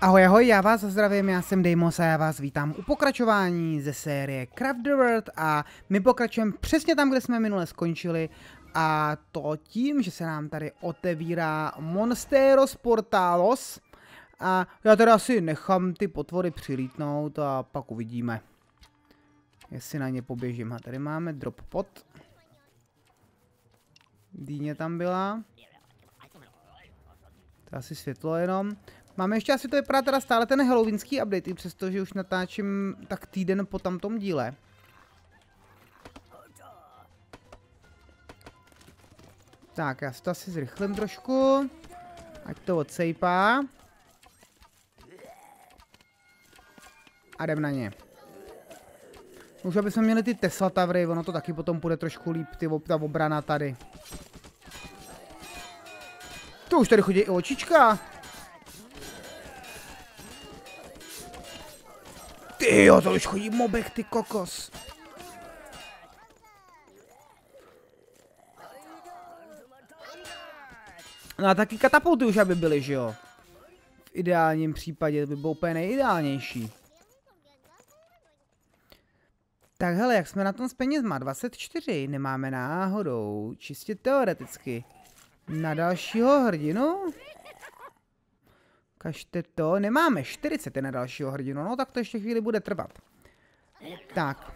Ahoj, ahoj, já vás zdravím, já jsem Deimos a já vás vítám u pokračování ze série Craft the World a my pokračujeme přesně tam, kde jsme minule skončili a to tím, že se nám tady otevírá Monsteros Portalos a já teda asi nechám ty potvory přilítnout a pak uvidíme, jestli na ně poběžím. A tady máme drop pot. Dýně tam byla. To asi světlo jenom. Máme ještě asi to vypadá teda stále ten halloweenský update, přestože už natáčím tak týden po tamtom díle. Tak, já si to asi zrychlím trošku. Ať to odsejpá. A jdem na ně. Už aby jsme měli ty Tesla Tavry, ono to taky potom půjde trošku líp, ty, ta obrana tady. To už tady chodí i očička. Jo, to už chodí mobek, ty kokos. No a taky katapulty už aby byly, že jo? V ideálním případě, to by bylo úplně nejideálnější. Tak hele, jak jsme na tom s penězma? 24 nemáme náhodou, čistě teoreticky. Na dalšího hrdinu? Kažte to, nemáme 40 na dalšího hrdinu, no tak to ještě chvíli bude trvat. Tak.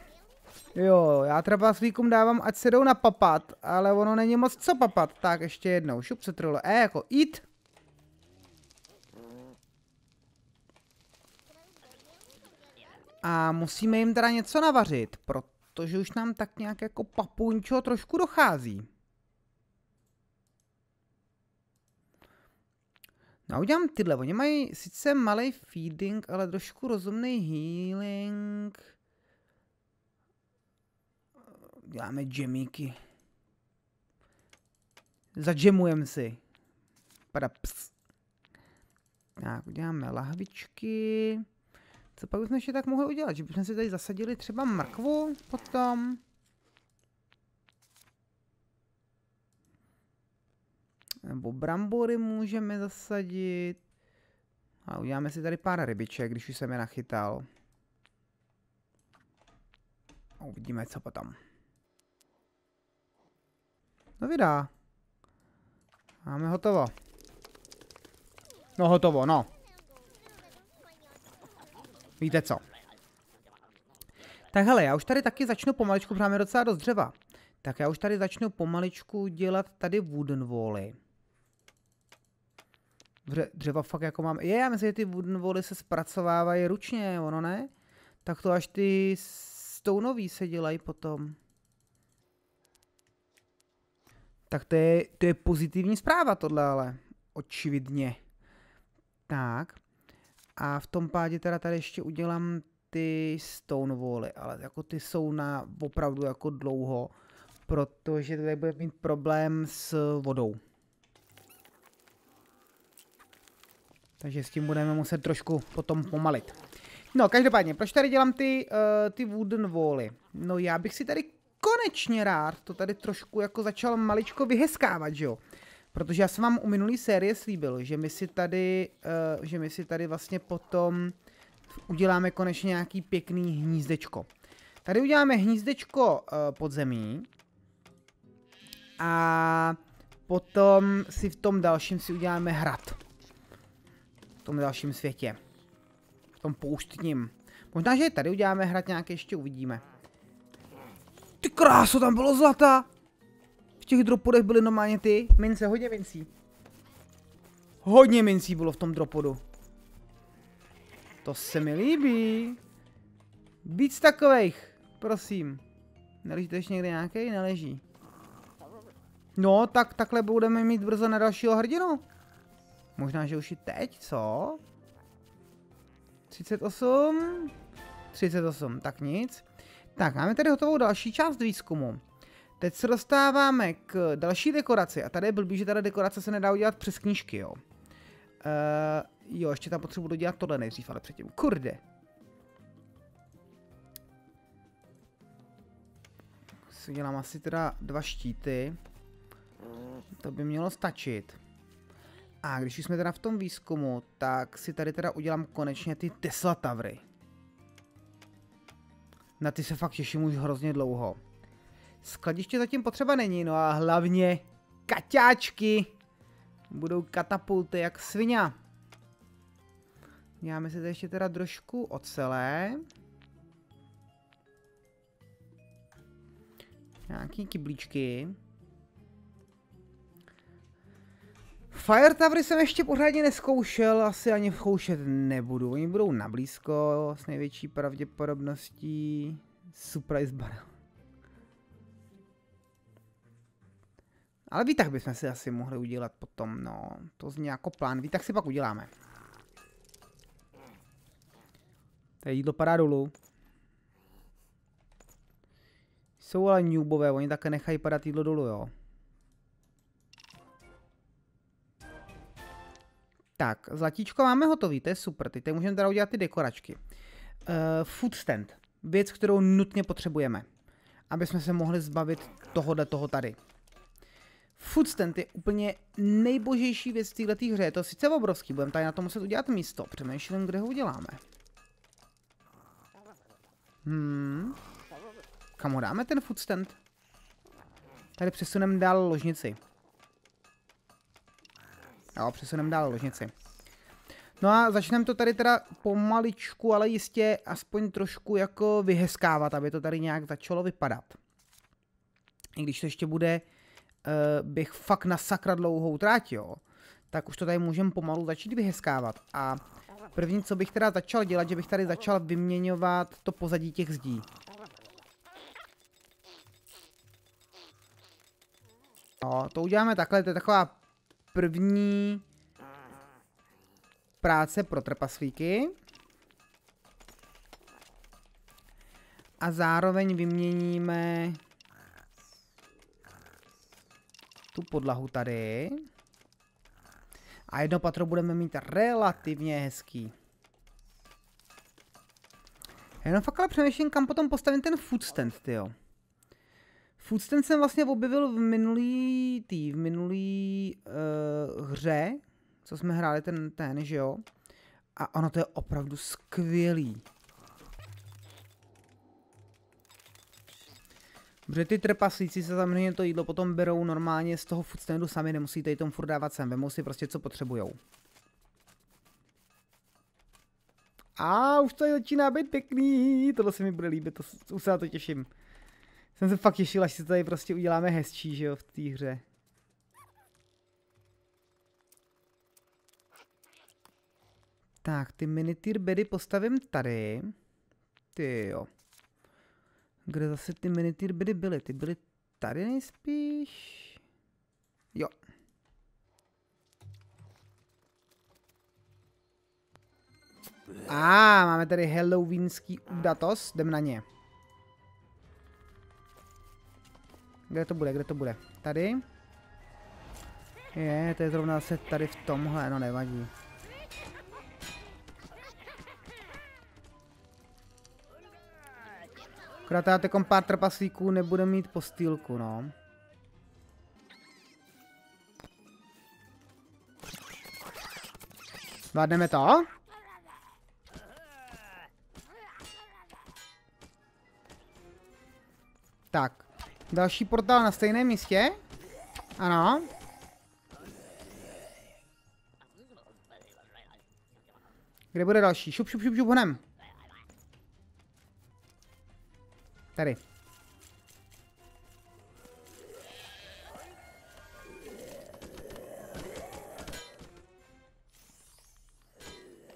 Jo, já třeba svýkům dávám, ať se jdou na papat, ale ono není moc co papat. Tak ještě jednou, šup se trolo, e jako eat. A musíme jim teda něco navařit, protože už nám tak nějak jako papunčo trošku dochází. No udělám tyhle, oni mají sice malý feeding, ale trošku rozumný healing. Děláme džemíky. Zadžemujeme si. Praps. Tak, uděláme lahvičky. Co pak bychom ještě tak mohli udělat? Že bychom si tady zasadili třeba mrkvu potom. Nebo brambory můžeme zasadit. A uděláme si tady pár rybiček, když už jsem je nachytal. A uvidíme, co potom. No vydá. Máme hotovo. No hotovo, no. Víte co? Tak hele, já už tady taky začnu pomaličku, protože máme docela dost dřeva. Tak já už tady začnu pomaličku dělat tady wooden wally. Dře dřeva fakt jako mám. Je, já myslím, že ty wooden wally se zpracovávají ručně, ono ne? Tak to až ty stoneový se dělají potom. Tak to je, to je pozitivní zpráva tohle ale. Očividně. Tak. A v tom pádě teda tady ještě udělám ty stone wally, ale jako ty jsou na opravdu jako dlouho, protože tady bude mít problém s vodou. Takže s tím budeme muset trošku potom pomalit. No, každopádně, proč tady dělám ty, uh, ty wooden wally? No, já bych si tady konečně rád to tady trošku jako začal maličko vyhezkávat, že jo? Protože já jsem vám u minulý série slíbil, že my si tady, uh, že my si tady vlastně potom uděláme konečně nějaký pěkný hnízdečko. Tady uděláme hnízdečko uh, pod zemí. A potom si v tom dalším si uděláme hrad tom dalším světě. V tom pouštním. Možná, že tady uděláme hrát nějaké, ještě uvidíme. Ty kráso, tam bylo zlata! V těch dropodech byly normálně ty mince, hodně mincí. Hodně mincí bylo v tom dropodu. To se mi líbí. Víc takových, prosím. Neleží to ještě někde nějaký? Neleží. No, tak takhle budeme mít brzo na dalšího hrdinu. Možná, že už i teď, co? 38? 38, tak nic. Tak, máme tady hotovou další část výzkumu. Teď se dostáváme k další dekoraci. A tady je blbý, že tady dekorace se nedá udělat přes knížky, jo. Uh, jo, ještě tam potřebuji dělat tohle nejdřív, ale předtím. Kurde. Si dělám asi teda dva štíty. To by mělo stačit. A když jsme teda v tom výzkumu, tak si tady teda udělám konečně ty Tesla Tavry. Na ty se fakt těším už hrozně dlouho. Skladiště zatím potřeba není, no a hlavně kaťáčky budou katapulty jak svině. Děláme si tady ještě teda trošku ocelé. Nějaký kyblíčky. Fire Towery jsem ještě pořádně neskoušel, asi ani zkoušet nebudu. Oni budou na blízko s největší pravděpodobností. Surprise barrel. Ale výtah bychom si asi mohli udělat potom, no. To zní jako plán. Výtah si pak uděláme. Tady jídlo padá dolů. Jsou ale newbové, oni také nechají padat jídlo dolů, jo. Tak, zlatíčko máme hotový, to je super. Teď můžeme teda udělat ty dekoračky. Uh, food stand. Věc, kterou nutně potřebujeme. Aby jsme se mohli zbavit tohohle toho tady. Food stand je úplně nejbožejší věc v této hře. Je to sice obrovský, budeme tady na to muset udělat místo. Přemýšlím, kde ho uděláme. Hmm. Kam ho dáme ten food stand? Tady přesuneme dál ložnici. Jo, přesuneme dál ložnici. No a začneme to tady teda pomaličku, ale jistě aspoň trošku jako vyhezkávat, aby to tady nějak začalo vypadat. I když to ještě bude, uh, bych fakt na sakra dlouhou tráť, jo, tak už to tady můžeme pomalu začít vyhezkávat. A první, co bych teda začal dělat, že bych tady začal vyměňovat to pozadí těch zdí. No, to uděláme takhle, to je taková první práce pro trpaslíky. A zároveň vyměníme tu podlahu tady. A jedno patro budeme mít relativně hezký. Jenom fakt ale přemýšlím, kam potom postavím ten food stand, tyjo. Foodstand jsem vlastně objevil v minulý, tý, v minulý uh, hře, co jsme hráli ten, ten, že jo? A ono to je opravdu skvělý. Protože ty trpaslíci se samozřejmě to jídlo potom berou normálně z toho foodstandu sami, nemusíte jí tomu furt dávat sem, vemou si prostě co potřebujou. A už to začíná být pěkný, tohle se mi bude líbit, to, už se na to těším. Jsem se fakt těšil, až si tady prostě uděláme hezčí, že jo, v té hře. Tak, ty minityr bedy postavím tady. Ty jo. Kde zase ty minityr bedy byly? Ty byly tady nejspíš? Jo. A ah, máme tady halloweenský údatos, jdem na ně. Kde to bude, kde to bude? Tady? Je, to je zrovna se tady v tomhle, no nevadí. Akorát já teďkom pár trpaslíků nebude mít postýlku, no. Zvládneme to? Tak. Další portál na stejném místě? Ano. Kde bude další? Šup, šup, šup, šup, honem. Tady.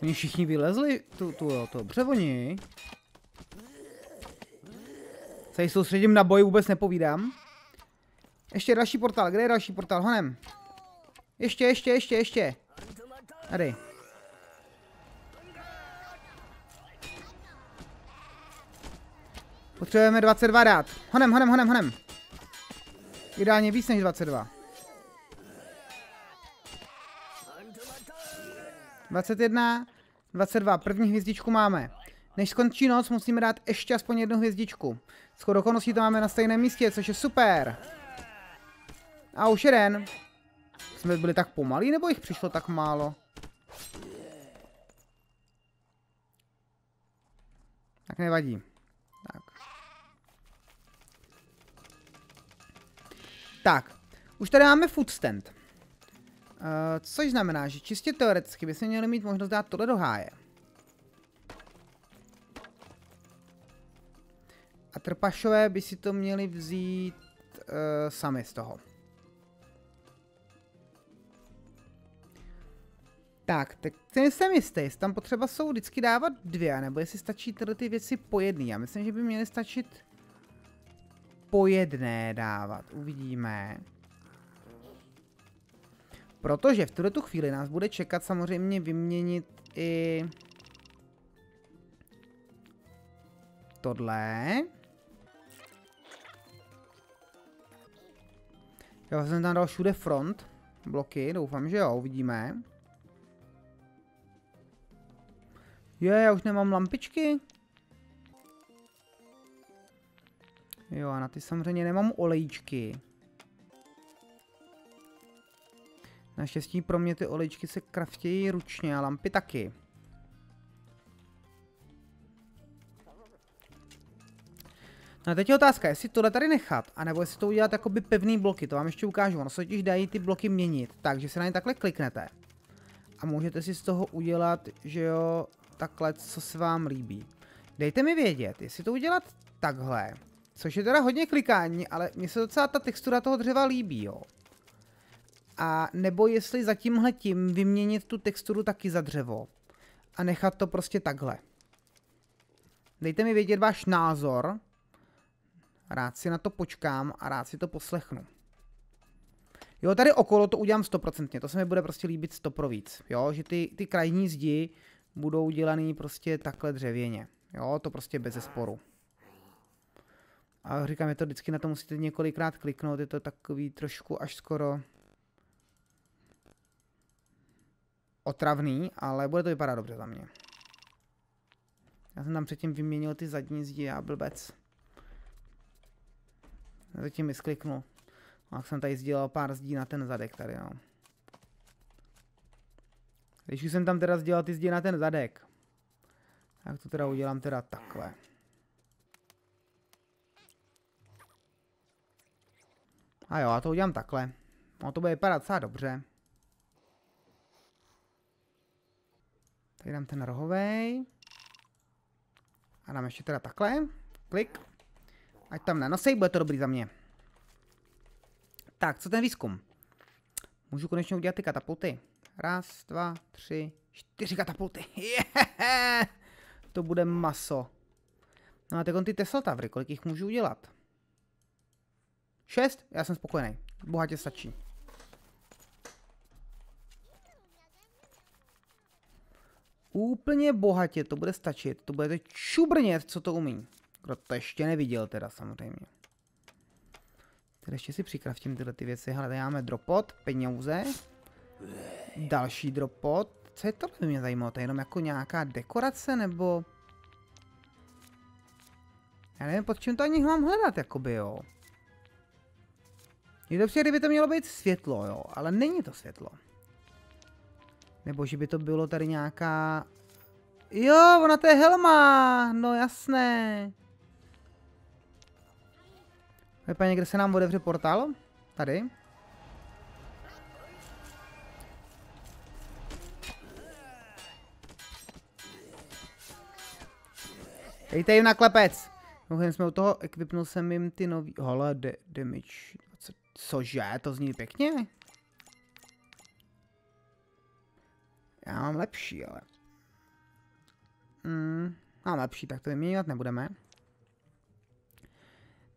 Oni všichni vylezli? Tu, tu, jo, to dobře oni se soustředím na boj, vůbec nepovídám. Ještě další portál, kde je další portál, honem? Ještě, ještě, ještě, ještě. Tady. Potřebujeme 22 dát. Honem, honem, honem, honem. Ideálně víc než 22. 21, 22. První hvězdičku máme. Než skončí noc, musíme dát ještě aspoň jednu hvězdičku. Skoro okolností to máme na stejném místě, což je super. A už jeden. Jsme byli tak pomalí, nebo jich přišlo tak málo? Tak nevadí. Tak. Tak. Už tady máme food stand. Uh, což znamená, že čistě teoreticky bychom měli mít možnost dát tohle do háje. A trpašové by si to měli vzít uh, sami z toho. Tak, tak ten jsem jistý, jestli tam potřeba jsou vždycky dávat dvě, nebo jestli stačí tyhle ty věci po jedné. Já myslím, že by měly stačit po jedné dávat. Uvidíme. Protože v tuto tu chvíli nás bude čekat samozřejmě vyměnit i tohle. Já jsem tam dal všude front bloky, doufám, že jo, uvidíme. Jo, já už nemám lampičky. Jo, a na ty samozřejmě nemám olejčky. Naštěstí pro mě ty olejčky se kraftějí ručně a lampy taky. No teď je otázka, jestli tohle tady nechat, anebo jestli to udělat jakoby pevný bloky, to vám ještě ukážu, ono se totiž dají ty bloky měnit, takže se na ně takhle kliknete. A můžete si z toho udělat, že jo, takhle, co se vám líbí. Dejte mi vědět, jestli to udělat takhle, což je teda hodně klikání, ale mně se docela ta textura toho dřeva líbí, jo. A nebo jestli za tímhle tím vyměnit tu texturu taky za dřevo a nechat to prostě takhle. Dejte mi vědět váš názor, rád si na to počkám a rád si to poslechnu. Jo, tady okolo to udělám stoprocentně, to se mi bude prostě líbit sto pro víc, jo, že ty, ty krajní zdi budou udělaný prostě takhle dřevěně. Jo, to prostě bez sporu. A říkám, je to vždycky na to musíte několikrát kliknout, je to takový trošku až skoro otravný, ale bude to vypadat dobře za mě. Já jsem tam předtím vyměnil ty zadní zdi a blbec. Zatím mi skliknul. A jsem tady sdělal pár zdí na ten zadek tady, no. Když už jsem tam teda sdělal ty zdi na ten zadek, tak to teda udělám teda takhle. A jo, a to udělám takhle. No to bude vypadat docela dobře. Tady dám ten rohovej. A dám ještě teda takhle. Klik. Ať tam nenosej, bude to dobrý za mě. Tak, co ten výzkum? Můžu konečně udělat ty katapulty. Raz, dva, tři, čtyři katapulty. Yeah! To bude maso. No a teď ty Tesla Tavry, kolik jich můžu udělat? Šest? Já jsem spokojený. Bohatě stačí. Úplně bohatě to bude stačit. To bude čubrnět, co to umí. Kdo to ještě neviděl teda samozřejmě. Tady ještě si přikraftím tyhle ty věci. Hele, tady máme dropot, peníze. Další dropot. Co je to, by mě zajímalo? To je jenom jako nějaká dekorace, nebo... Já nevím, pod čím to ani mám hledat, jakoby, jo. Je to kdyby to mělo být světlo, jo, ale není to světlo. Nebo že by to bylo tady nějaká... Jo, ona to je helma, no jasné. Vypadá někde se nám otevře portál? Tady. Dejte jim na klepec. Mimochodem jsme u toho, equipnul jsem jim ty nový, hele, de, damage, co, cože, to zní pěkně? Já mám lepší, ale. Hmm, mám lepší, tak to vyměňovat nebudeme.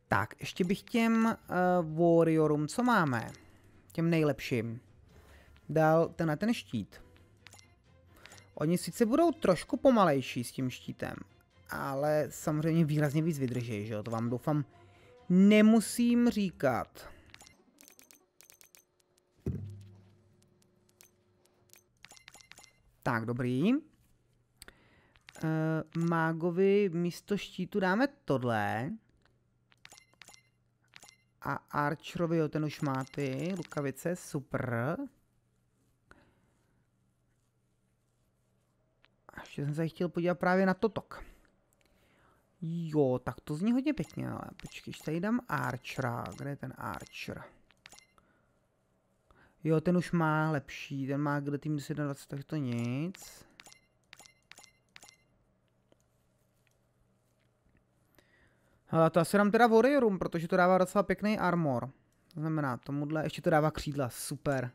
Tak, ještě bych těm uh, warriorům, co máme? Těm nejlepším. Dal ten na ten štít. Oni sice budou trošku pomalejší s tím štítem, ale samozřejmě výrazně víc vydrží, že jo? To vám doufám nemusím říkat. Tak, dobrý. Uh, mágovi místo štítu dáme tohle. A Archerovi, jo, ten už má ty rukavice, super. A ještě jsem se chtěl podívat právě na Totok. Jo, tak to zní hodně pěkně, ale počkej, tady dám Archera. Kde je ten Archer? Jo, ten už má lepší, ten má kde tým 21, takže to nic. Hele, to asi dám teda Warriorům, protože to dává docela pěkný armor. To znamená, tomuhle ještě to dává křídla, super.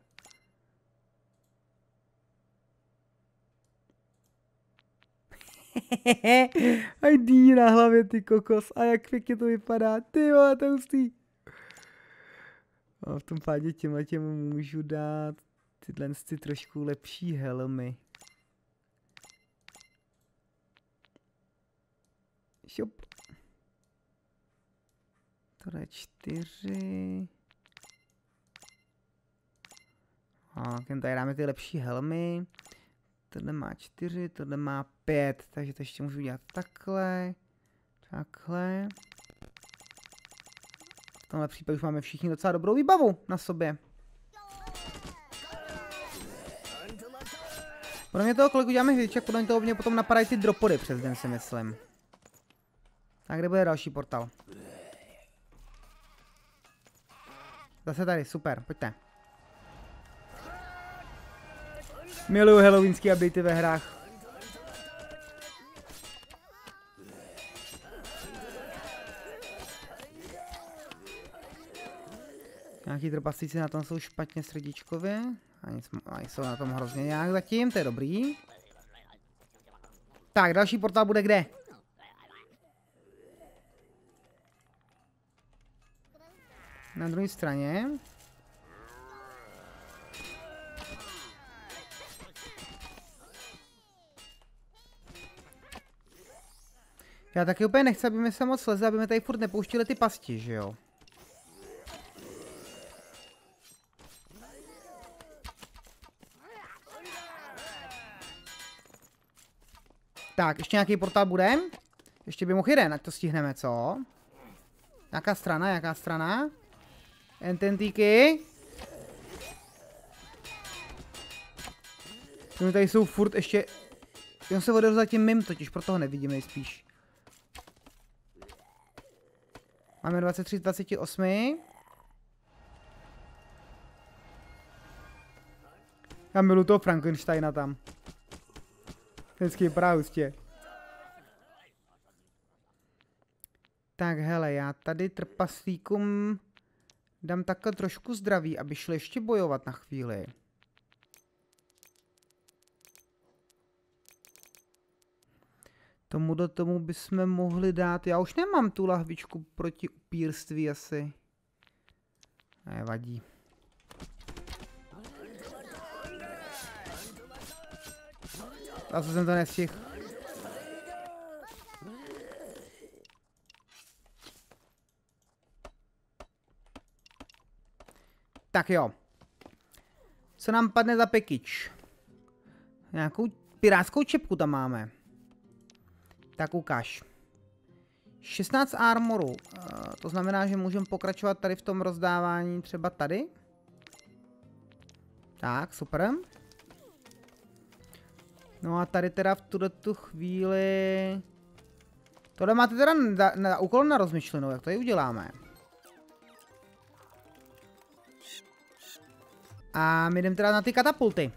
ID na hlavě, ty kokos. A jak pěkně to vypadá. Ty vole, to hustý. A v tom pádě těmhle těm můžu dát tyhle ty trošku lepší helmy. Šup. To je čtyři. A tady dáme ty lepší helmy. Tohle má čtyři, tohle má pět, takže to ještě můžu udělat takhle, takhle. V tomhle případě už máme všichni docela dobrou výbavu na sobě. Podle mě toho, kolik uděláme hvěček, podle mě toho mě potom napadají ty dropody přes den, si myslím. Tak kde bude další portál? Zase tady, super, pojďte. Miluju halloweenský updaty ve hrách. Nějaký trpaslíci na tom jsou špatně srdíčkově. A, nic, a jsou na tom hrozně nějak zatím, to je dobrý. Tak, další portál bude kde? Na druhé straně. Já taky úplně nechci, aby mi se moc leze, aby mi tady furt nepouštili ty pasti, že jo? Tak, ještě nějaký portál bude? Ještě by mohl jeden, ať to stihneme, co? Jaká strana, jaká strana? Ententíky. Tady jsou furt ještě... On se odevřel zatím mým totiž, proto ho nevidím nejspíš. Máme 23 z 28. Já milu toho Frankensteina tam. Hezký vypadá hustě. Tak hele, já tady trpaslíkům dám takhle trošku zdraví, aby šli ještě bojovat na chvíli. Tomu do tomu bychom mohli dát, já už nemám tu lahvičku proti upírství asi. Nevadí. Zase jsem to nestihl. Tak jo. Co nám padne za pekič? Nějakou pirátskou čepku tam máme. Tak ukáž. 16 armoru. Uh, to znamená, že můžeme pokračovat tady v tom rozdávání třeba tady. Tak, super. No a tady teda v tuto tu chvíli... Tohle máte teda na, na úkol na rozmyšlenou, jak to ji uděláme. A my jdeme teda na ty katapulty.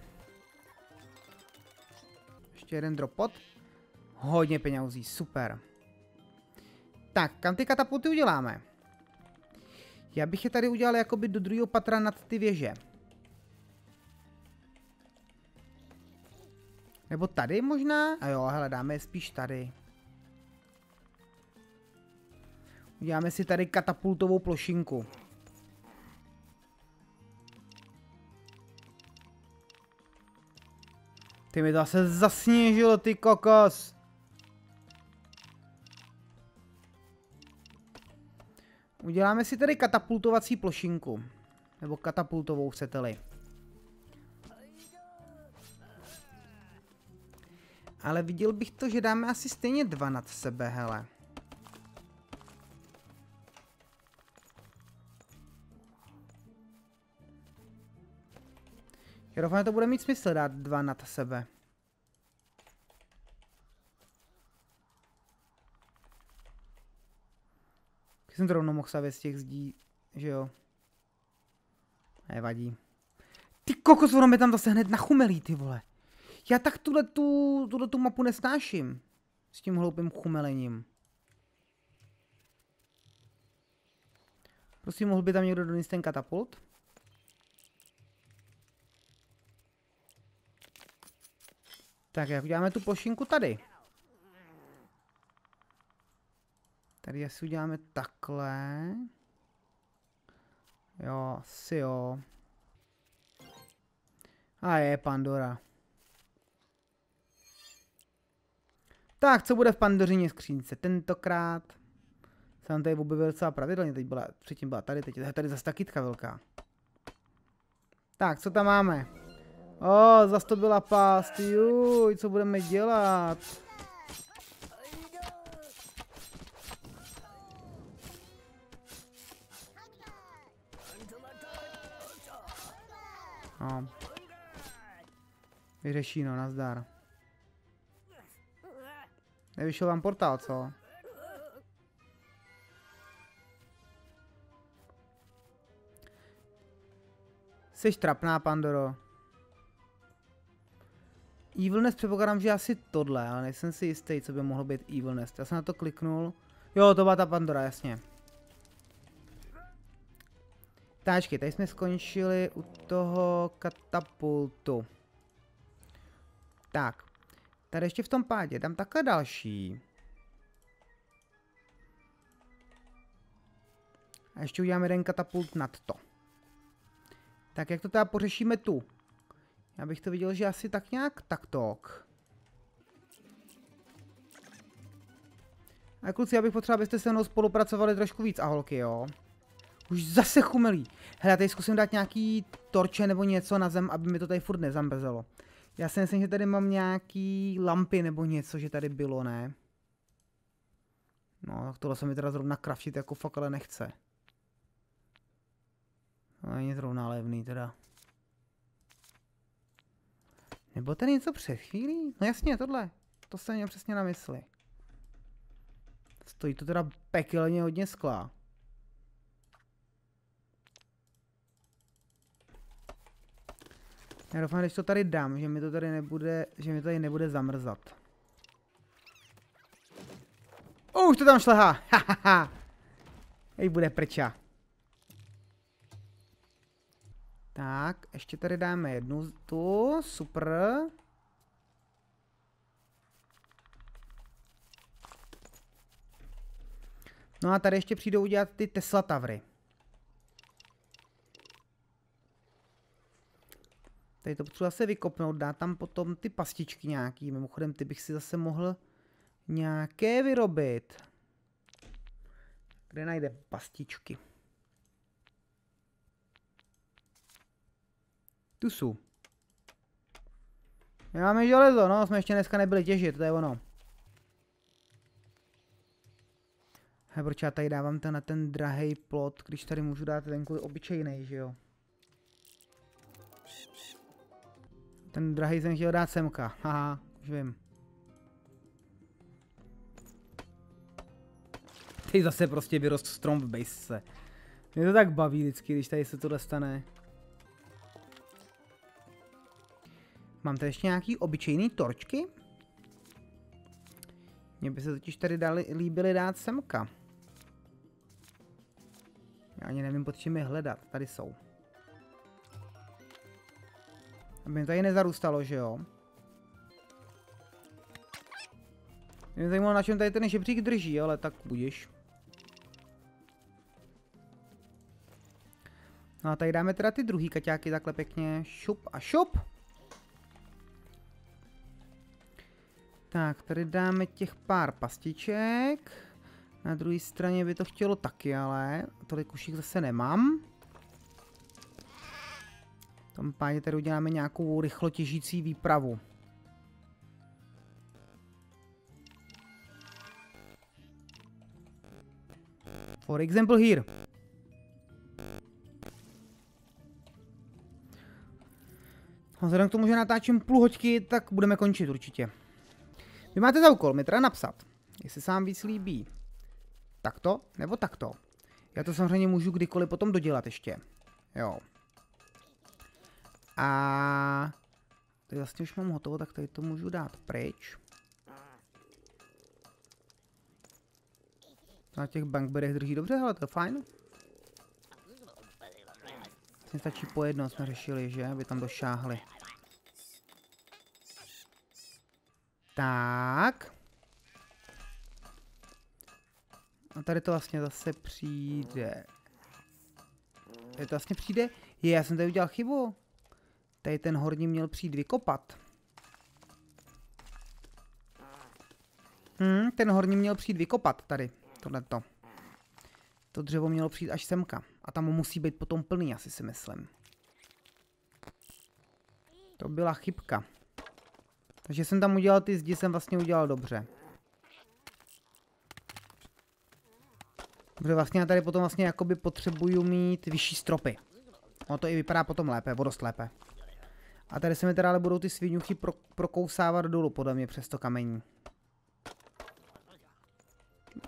Ještě jeden dropot. Hodně penězí, super. Tak, kam ty katapulty uděláme? Já bych je tady udělal jakoby do druhého patra nad ty věže. Nebo tady možná? A jo, hele, dáme je spíš tady. Uděláme si tady katapultovou plošinku. Ty mi zase zasněžilo, ty kokos. Uděláme si tady katapultovací plošinku. Nebo katapultovou, chcete-li. Ale viděl bych to, že dáme asi stejně dva nad sebe, hele. Já doufám, že to bude mít smysl dát dva nad sebe. Když jsem to rovnou mohl stavět z těch zdí, že jo. Nevadí. Ty kokos, ono mi tam zase hned nachumelí, ty vole. Já tak tuhle tu, tuhle tu mapu nestáším. S tím hloupým chumelením. Prosím, mohl by tam někdo donést ten katapult? Tak jak uděláme tu plošinku tady? Tady asi uděláme takhle. Jo, asi jo. A je Pandora. Tak, co bude v Pandořině skřínce? Tentokrát jsem tady objevil docela pravidelně, teď byla, předtím byla tady, teď je tady zase takytka velká. Tak, co tam máme? O, zase to byla past, juj, co budeme dělat? No. Vyřeší, no, nazdar. Nevyšel vám portál, co? Jsi trapná, Pandoro. Evilness předpokládám, že asi tohle, ale nejsem si jistý, co by mohlo být Evilness. Já jsem na to kliknul. Jo, to byla ta Pandora, jasně. Táčky, tady jsme skončili u toho katapultu. Tak. Tady ještě v tom pádě dám takhle další. A ještě uděláme jeden katapult nad to. Tak jak to teda pořešíme tu? Já bych to viděl, že asi tak nějak taktok. A kluci, já bych potřeboval, abyste se mnou spolupracovali trošku víc a holky, jo. Už zase chumelí. Hele, já tady zkusím dát nějaký torče nebo něco na zem, aby mi to tady furt nezambezelo. Já si myslím, že tady mám nějaký lampy nebo něco, že tady bylo, ne? No, tak tohle se mi teda zrovna kraftit jako fakt ale nechce. No, není zrovna levný teda. Nebo tady něco před chvílí? No jasně, tohle. To jsem měl přesně na mysli. Stojí to teda pekelně hodně skla. Já doufám, když to tady dám, že mi to tady nebude, že mi to tady nebude zamrzat. Už to tam šlehá, hahaha. Ej, bude prča. Tak, ještě tady dáme jednu tu, super. No a tady ještě přijdou udělat ty Tesla Tavry. Tady to potřebuji zase vykopnout, dát tam potom ty pastičky nějaký. Mimochodem, ty bych si zase mohl nějaké vyrobit. Kde najde pastičky? Tu jsou. Máme železo, no, jsme ještě dneska nebyli těžit, to je ono. He, proč já tady dávám ten na ten drahý plot, když tady můžu dát ten kvůli obyčejný, že jo? Ten drahý jsem chtěl dát semka. Haha, už vím. Ty zase prostě vyrost strom v base. Mě to tak baví vždycky, když tady se tohle stane. Mám tady ještě nějaký obyčejný torčky? Mně by se totiž tady dali, líbily dát semka. Já ani nevím, pod čím je hledat. Tady jsou. Aby tady nezarůstalo, že jo? Mě zajímalo, na čem tady ten žebřík drží, ale tak budíš. No a tady dáme teda ty druhý kaťáky takhle pěkně. Šup a šup. Tak, tady dáme těch pár pastiček. Na druhé straně by to chtělo taky, ale tolik už jich zase nemám tom pádě tady uděláme nějakou rychlo těžící výpravu. For example here. A vzhledem k tomu, že natáčím půl hoďky, tak budeme končit určitě. Vy máte za úkol mi teda napsat, jestli se vám víc líbí takto nebo takto. Já to samozřejmě můžu kdykoliv potom dodělat ještě. Jo. A tady vlastně už mám hotovo, tak tady to můžu dát pryč. Na těch bankberech drží dobře, ale to je fajn. Vlastně stačí po jedno, jsme řešili, že? Aby tam došáhli. Tak. A tady to vlastně zase přijde. Tady to vlastně přijde. Je, já jsem tady udělal chybu. Tady ten horní měl přijít vykopat. Hmm, ten horní měl přijít vykopat tady. Tohleto. To dřevo mělo přijít až semka. A tam musí být potom plný, asi si myslím. To byla chybka. Takže jsem tam udělal ty zdi, jsem vlastně udělal dobře. Protože vlastně já tady potom vlastně jakoby potřebuju mít vyšší stropy. Ono to i vypadá potom lépe, vodost lépe. A tady se mi teda ale budou ty svinuchy pro, prokousávat dolů podle mě přes to kamení.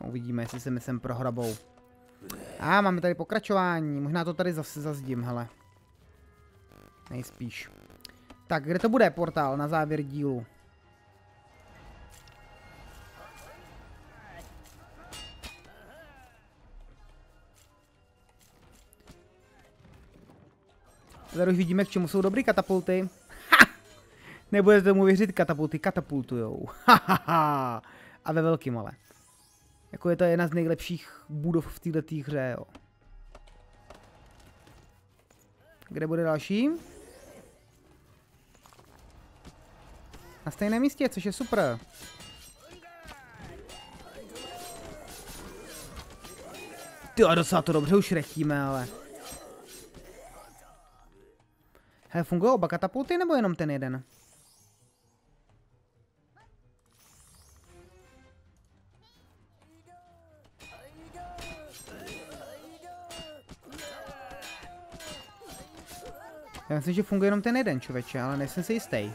No, uvidíme, jestli se mi sem prohrabou. A máme tady pokračování. Možná to tady zase zazdím, hele. Nejspíš. Tak, kde to bude portál na závěr dílu? Tady už vidíme, k čemu jsou dobrý katapulty. Ha! Nebudete tomu věřit, katapulty katapultujou. A ve velkým ale. Jako je to jedna z nejlepších budov v této hře, jo. Kde bude další? Na stejném místě, což je super. Ty a docela to dobře už retíme, ale. Hele, fungují oba katapulty nebo jenom ten jeden? Já myslím, že funguje jenom ten jeden člověče, ale nejsem si jistý.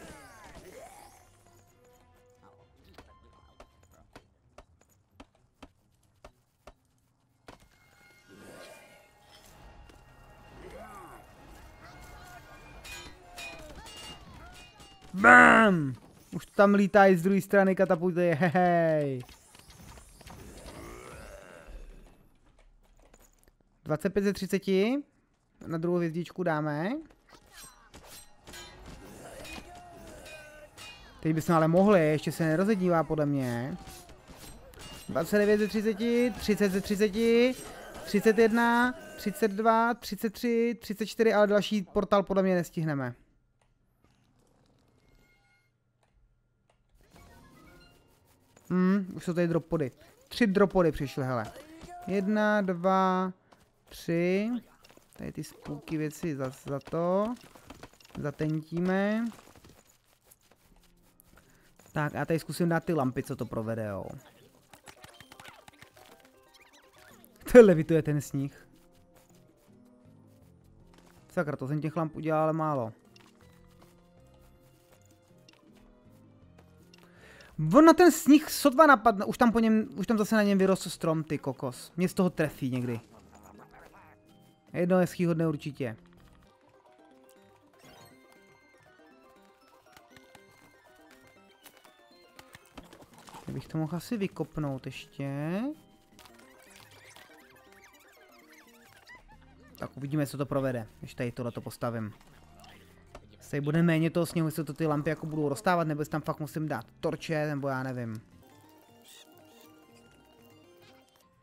BAM! Už tam lítají z druhé strany katapulty, hej. 25 ze 30. Na druhou hvězdičku dáme. Teď bychom ale mohli, ještě se nerozedívá podle mě. 29 ze 30, 30 ze 30, 31, 32, 33, 34, ale další portál podle mě nestihneme. Už jsou tady dropody. Tři dropody přišly, hele. Jedna, dva, tři. Tady ty spooky věci za, za to. Zatentíme. Tak, já tady zkusím dát ty lampy, co to provede, jo. To levituje ten sníh. Sakra, to jsem těch lamp udělal ale málo. On na ten sníh sotva napadne, už tam po něm, už tam zase na něm vyrostl strom, ty kokos. Mě z toho trefí někdy. Jedno hezkýho dne určitě. Já bych to mohl asi vykopnout ještě. Tak uvidíme, co to provede, když tady tohle postavím. Tady bude méně toho sněhu, jestli to ty lampy jako budou rozstávat, nebo jestli tam fakt musím dát torče, nebo já nevím.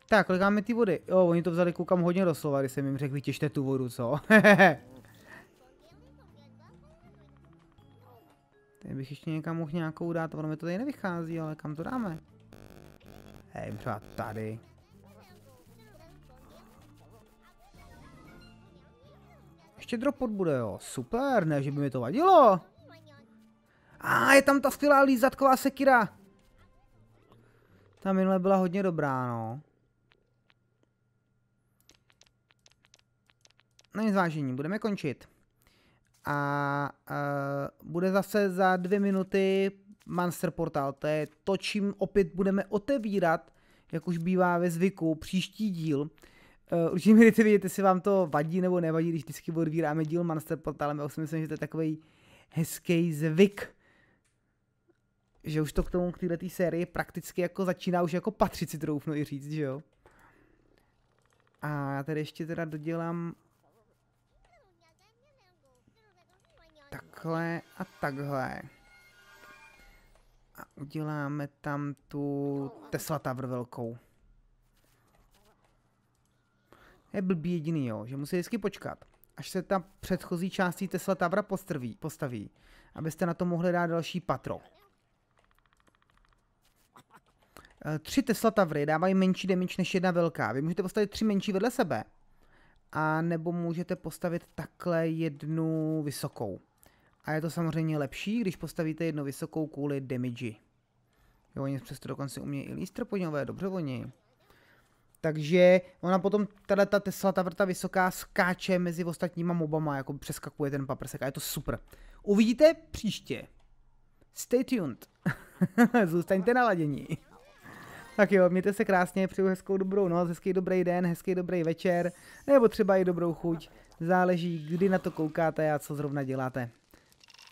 Tak, kolik máme ty vody? Jo, oni to vzali koukám hodně doslova, když jsem jim řekl, vytěžte tu vodu, co? Tady bych ještě někam mohl nějakou dát, ono mi to tady nevychází, ale kam to dáme? Hej, třeba tady. Ještě dropot bude, jo. Super, ne, že by mi to vadilo. A ah, je tam ta skvělá lízatková sekira. Ta minule byla hodně dobrá, no. Nic zvážení, budeme končit. A uh, bude zase za dvě minuty Monster Portal. To je to, čím opět budeme otevírat, jak už bývá ve zvyku, příští díl. Uh, určitě mi dejte vědět, jestli vám to vadí nebo nevadí, když vždycky odvíráme díl Monster Portalem. Já si myslím, že to je takový hezký zvyk, že už to k tomu, k této sérii prakticky jako začíná už jako patřit si troufnu i říct, že jo. A já tady ještě teda dodělám takhle a takhle. A uděláme tam tu Tesla Tower velkou. Je blbý jediný, jo, že musí vždycky počkat, až se ta předchozí částí Tesla Towera postaví, postaví, abyste na to mohli dát další patro. Eh, tři Tesla Tavry dávají menší damage než jedna velká. Vy můžete postavit tři menší vedle sebe. A nebo můžete postavit takhle jednu vysokou. A je to samozřejmě lepší, když postavíte jednu vysokou kvůli damage. Jo, oni přesto dokonce umějí i lístr podňové, dobře oni. Takže ona potom, tato ta Tesla, ta vrta vysoká, skáče mezi ostatníma mobama, jako přeskakuje ten paprsek a je to super. Uvidíte příště. Stay tuned. Zůstaňte naladění. Tak jo, mějte se krásně, přeju hezkou dobrou noc, hezký dobrý den, hezký dobrý večer, nebo třeba i dobrou chuť. Záleží, kdy na to koukáte a co zrovna děláte.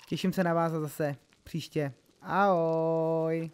Těším se na vás a zase příště. Ahoj.